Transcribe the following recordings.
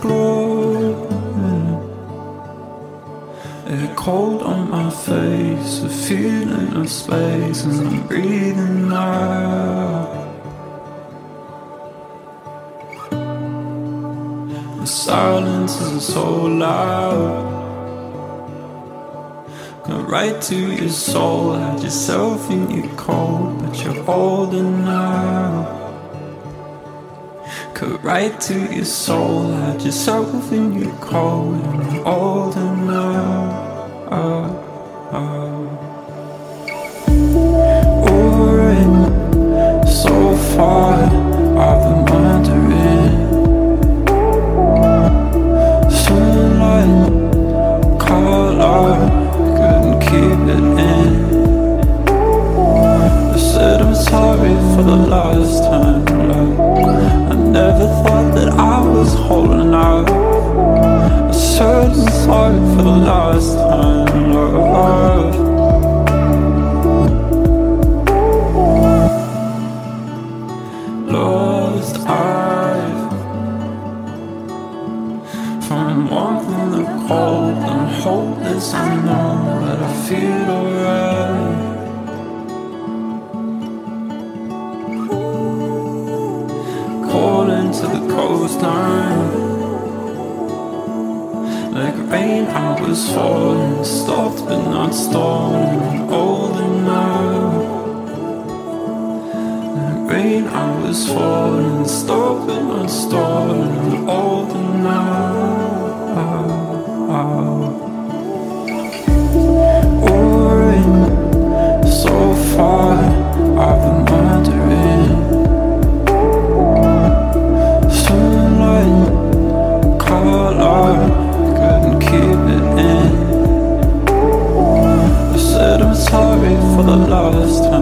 glow. Er er Air cold on my face, a feeling of space, and I'm breathing out. Er. The silence is so loud. Go right to your soul, hide yourself in your cold, but you're holding out. Cut right to your soul, hide yourself in your cold, and you're holding out. out, out. Already so far, I've been wondering. Sunlight, color, couldn't keep it in. I said I'm sorry for the last for the last time, love. Lost I've from warmth in the cold, I'm hopeless, I know, but I feel alright. Calling to the coastline. Like rain, I was falling, stopped but not stalling, older now. Like rain, I was falling, stopped but not stalling, older now. For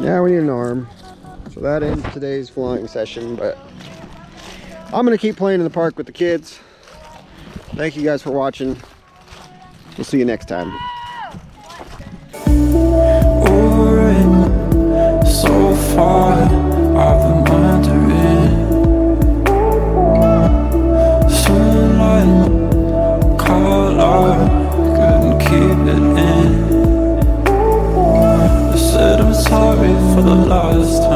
Yeah, we need an arm. So that ends today's flying session, but I'm gonna keep playing in the park with the kids. Thank you guys for watching. We'll see you next time. sorry for the last